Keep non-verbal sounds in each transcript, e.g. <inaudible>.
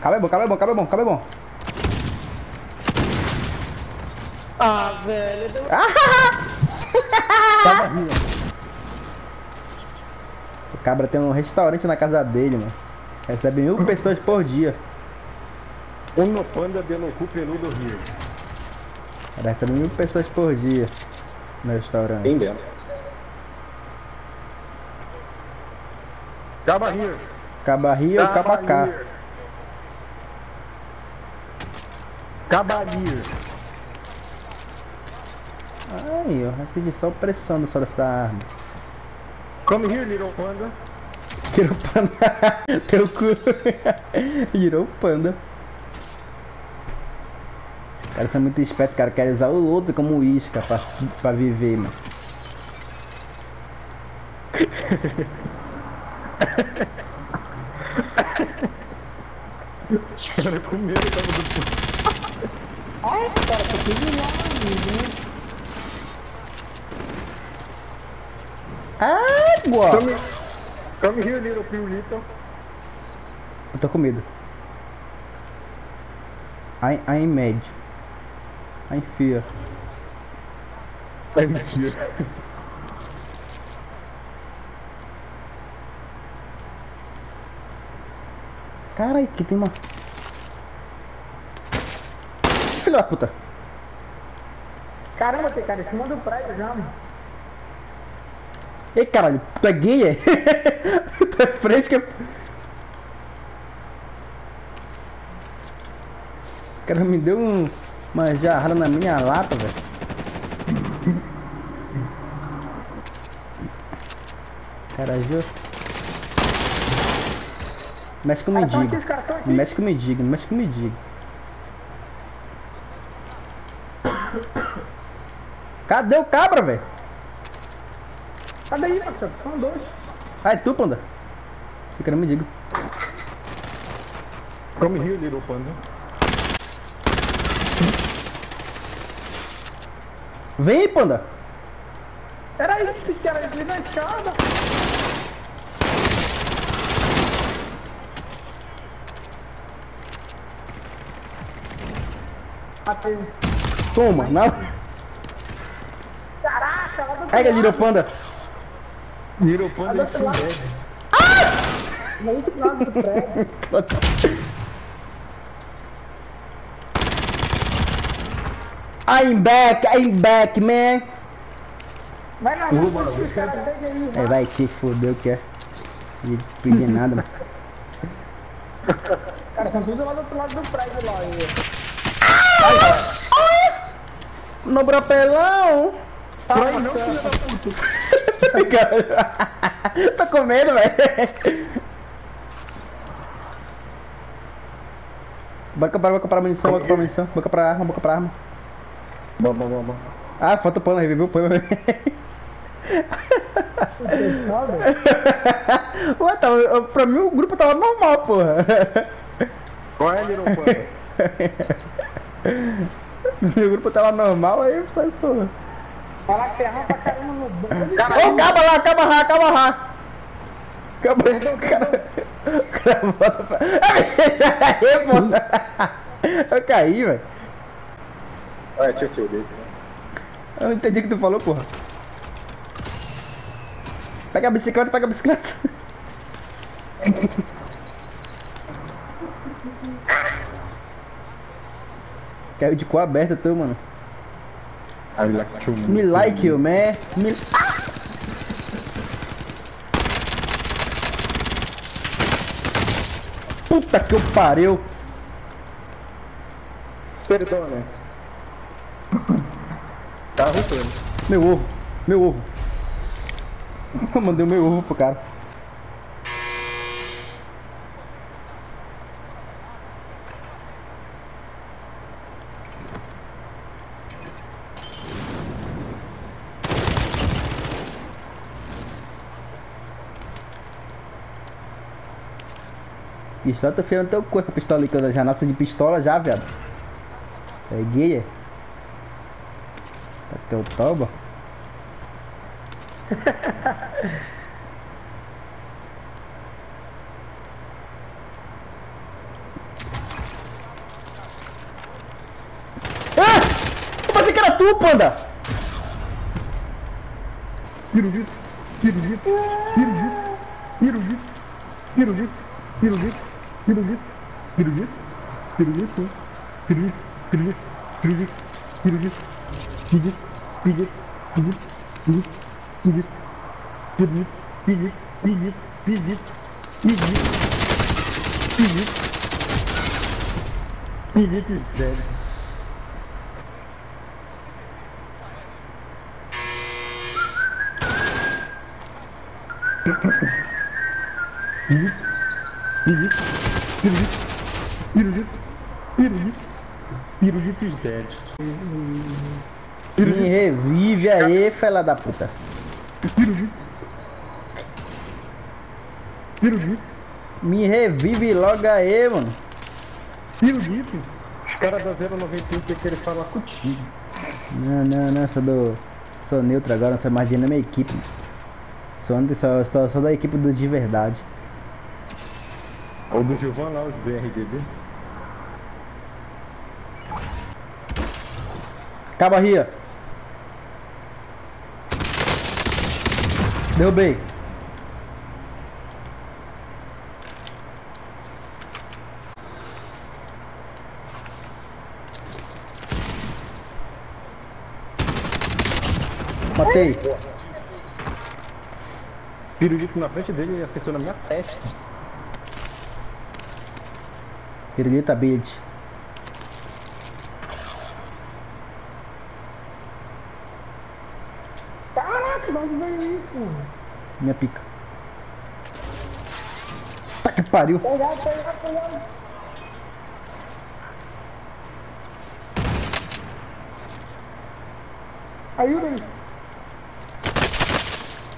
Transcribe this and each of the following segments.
Cabo é bom, cabo é bom, cabo é bom, cabo é bom. Ah, velho. Deu... Cabo O cabra tem um restaurante na casa dele, mano. Recebe mil pessoas por dia. Uno panda de no cu peludo rio. Recebe mil pessoas por dia no restaurante. Bem dentro. Caba here. Caba Rio ou Caba here. Ai, eu recebi só pressão só dessa arma. Come here, little panda. Tirou panda. <laughs> Teu cu. Girou panda. Os caras são muito espertos, cara. Querem usar o outro como isca pra, pra viver, mano. <laughs> Os caras com medo tava do Ai, cara, tô tudo lá, Água! Come, come here, little pirulito. Eu tô com medo. I, I'm mad. I'm fear. Ai, mentira. Caralho, que tem uma. Filho da puta. Caramba, cara em cima do prédio já, mano. Ei, caralho, tu é gay, é? <laughs> tu é fresca. O cara me deu um, uma jarrada na minha lata, velho. Caralho. Mexe com o Cara, caras tão aqui. Não mexe com o mendigo, não mexe com o mendigo. Cadê o cabra, velho? Cadê aí, parceiro? São dois. Ah, é tu, panda? Você quer mendigo. Come here, little panda. Vem, panda! Era isso que era ali na escada. Matei. Toma, não. Caraca, lá do Pega, lado. girou panda. Little panda do e outro lado. Sunded. No outro lado do prédio. <laughs> I'm back, I'm back, man. Vai na rua, deixa que os caras chegam aí. É, vai te fodeu que é. Não pedir nada, mano. Os caras estão tudo lá do outro lado do prédio lá. E... No bropelão. Ai, não, filho da puta. <laughs> Tô com medo, velho. Bora comprar, bora comprar munição, bora comprar munição, bora comprar arma, bora comprar arma. Bom, bom, bom, bom. Ah, falta o pano, reviveu o pano. <laughs> Ué, tava, pra mim o grupo tava normal, porra. Qual é, little panda? <laughs> <laughs> Meu grupo tava normal, aí foi, porra. Caraca, tem arma pra caramba no banco. Ô, acaba lá, acaba lá, acaba lá. Acaba, cara. O cara <laughs> volta pra. <laughs> Aí, porra. Eu caí, velho. Olha, tio, tio, dele. Eu não entendi o que tu falou, porra. Pega a bicicleta, pega a bicicleta. Caiu de cor aberta, tu, mano. I like to Me like you, man. Me... Ah! Puta que eu pariu. Perdona. Tá arrotando. Meu ovo. Meu ovo. <laughs> Eu mandei o meu ovo pro cara. pistola, tá feirando teu cu essa pistola aí, que eu já nasce de pistola já, viado. Peguei. É. Tá teu toba. <laughs> ah! Eu pensei que era tu, panda! Pirulito, pirulito, pirulito, pirulito, pirulito, pirulito pirulito, pirulito, pirulito, pirulito, pirulito, pirulito, pirulito, pirulito, pirulito, pirulito, pirulito, pirulito, pirulito, pirulito, pirulito, pirulito, pirulito, pirulito, pirulito, velho. Pirulito, pirulito, pirulito, pirulito, pirulito, pirulito is dead. Me revive aí, fela da puta. Pirulito. Pirulito, Me revive logo aí, mano. pirulito. Os caras da 091 tem que querer falar contigo. Não, não, não, sou do. Sou neutro agora, não sou mais de na minha equipe. Sou, sou, sou, sou da equipe do de verdade. Ou do Gilvan lá, os BRDB. Cabarria. Derrubei. Matei. Pirulito na frente dele e acertou na minha testa. Pirulita Beard. Caraca, de onde veio isso, mano? Minha pica. Tá que pariu. Pegado, pegado, aí.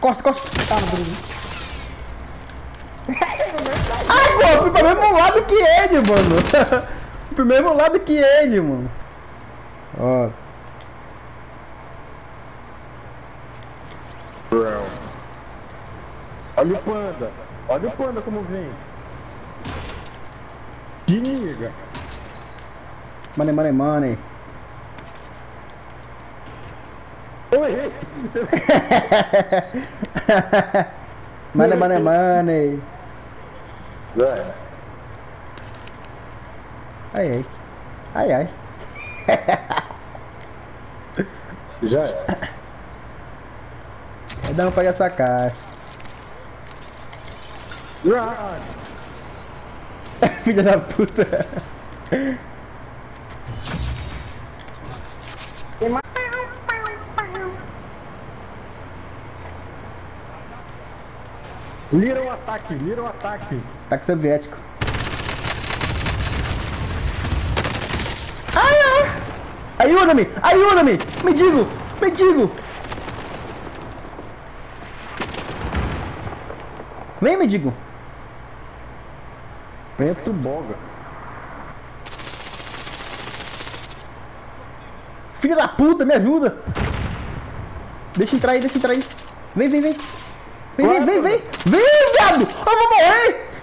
Costa, costa. Tá no Bruno. Ai, pô, fui pro mesmo lado que ele, mano. <laughs> pro mesmo lado que ele, mano. Ó. Olha o panda. Olha o panda como vem. Que liga. Money, money, money. Oi, <laughs> money, money, money. É. Ai, ai. Ai, ai. Já é. <laughs> Um pra essa caixa. Run! <laughs> Filha da puta. Lira o ataque, lira o ataque. Ataque soviético. Ai, ai. Ajuda-me! Ajuda-me! Me digo! Me digo! Vem, me digo! Preto boga. Filha da puta, me ajuda! Deixa entrar aí, deixa entrar aí. Vem, vem, vem. Vem, vem, vem, vem. Vem, viado! Eu vou morrer!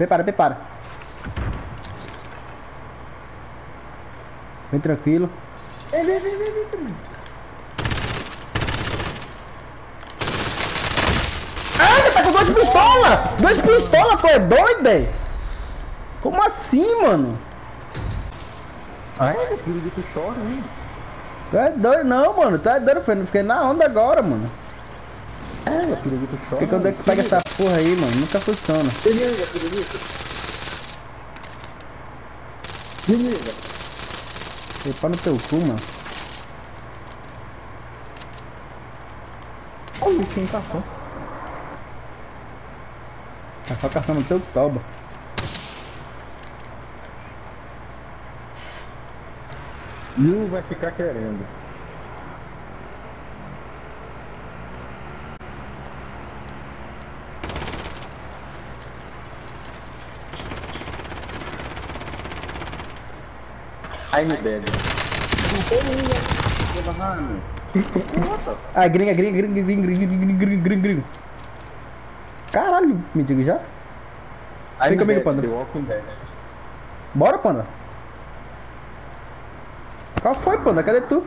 Prepara, prepara. Vem tranquilo. Vem, vem, vem, vem, vem, vem. Ah, ele tá com dois pistola! Dois pistola, tu é doido, velho? Como assim, mano? Ai, o pirulito chora, hein? Tu é doido não, mano. Tu é doido, filho. Fiquei na onda agora, mano. É, o pirulito chora. Por que quando é que pega essa porra aí, mano? Nunca funciona. Se liga, pirulito. Foi pau no teu cu, mano. Olha o bichinho caçou. Tá só caçando no teu toba. E um vai ficar querendo. Linha. Tô barrando. Ah, gringa, gringa, gringa, gringa, gringa, gringa, gringa, gringa, gringa. Caralho, me diga já. Vem comigo, Panda. Bora, Panda. Qual foi, Panda? Cadê tu?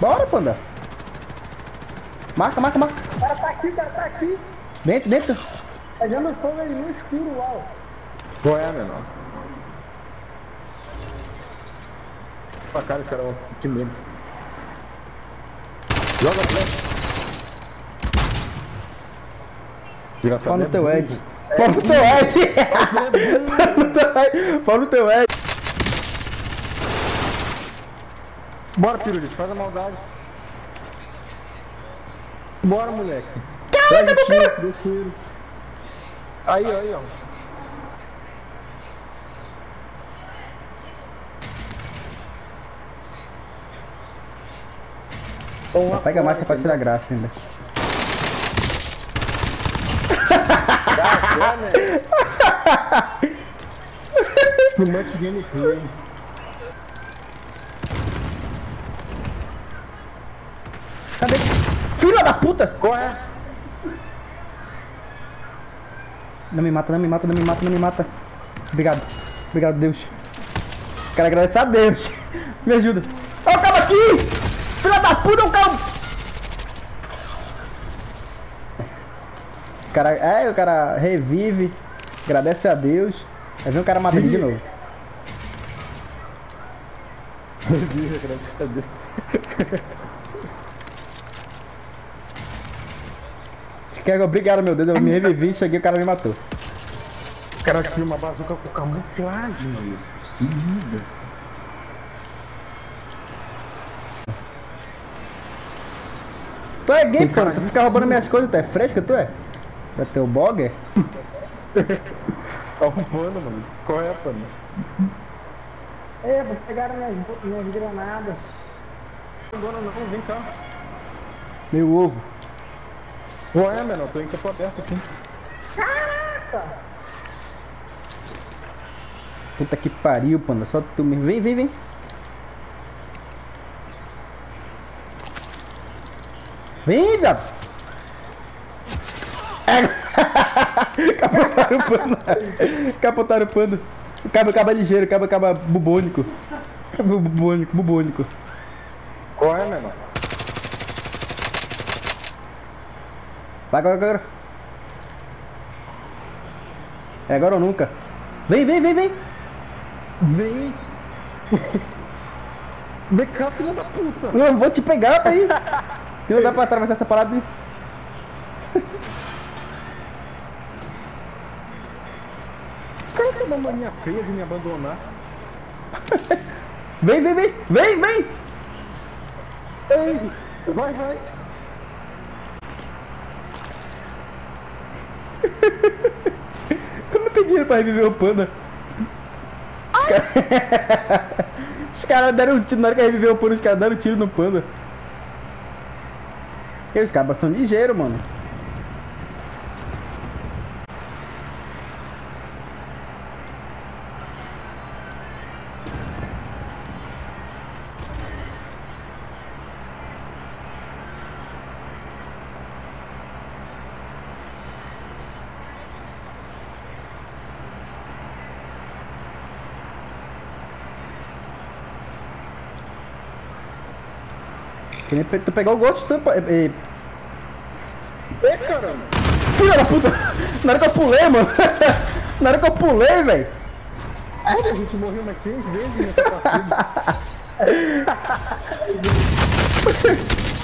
Bora, Panda. Marca, marca, marca. O cara tá aqui, o cara tá aqui. Dentro, dentro. Pegando fogo ali no escuro lá, ó. Qual é, menor? Pra cara, esse cara é um que medo. Joga a flecha. Desgraçado, Fala no é teu burro. Ed. Fala no teu Ed. Fala no teu Ed. Fala no teu Ed. Bora, Pirulito, faz a maldade. Bora, moleque. Caraca, meu filho. Aí, aí, ó. Toma Pega a marca pra tirar graça ainda. <laughs> No match gameplay. Cadê? Filha da puta! Corre! Não me mata, não me mata, não me mata, não me mata. Obrigado. Obrigado, Deus. Quero agradecer a Deus. <laughs> Me ajuda. Ó o aqui! Filha da puta, o! O cara, é, o cara revive, agradece a Deus. Aí vem o cara matando de novo. <laughs> Quero, obrigado, meu Deus, eu me revivi, cheguei, o cara me matou. Os caras criam uma bazuca com camuflagem, meu. Se liga. Tu é gay, pô, tu fica roubando minhas coisas, tu é fresca, tu é? É teu bogger? <laughs> Tá roubando, mano. Qual é, mano? É, vou pegar minhas, minhas granadas. Não, não, não, vem cá. Meu ovo. Qual é, menor? Tô em campo aberto aqui. Caraca! Puta que pariu, panda, só tu me. Vem, vem, vem. Vem, viado! É. <laughs> Capotaram o panda. Capotaram o panda. Cabo, cabo ligeiro, cabo, cabo bubônico. Cabo bubônico, bubônico. Qual é, menor? Vai agora, agora. É agora ou nunca. Vem, vem, vem, vem. Vem! <laughs> Vem cá, filha da puta! Eu vou te pegar pra ir. Não dá pra atravessar essa parada cara tem uma mania feia de me abandonar. Vem, vem, vem, vem, vem. Ei! Vai, vai! Eu não tenho dinheiro pra reviver o panda. Os <laughs> caras os caras deram um tiro na hora que reviveu o panda, os caras deram um tiro no panda. E os cabas são ligeiros, mano. Que nem pe- Tu pegou o gosto, tu. pa- e- Ei, caramba! Filha da puta! Na hora que eu pulei, mano! <laughs> Na hora que eu pulei, velho! A gente morreu umas seis vezes nessa partida. <laughs>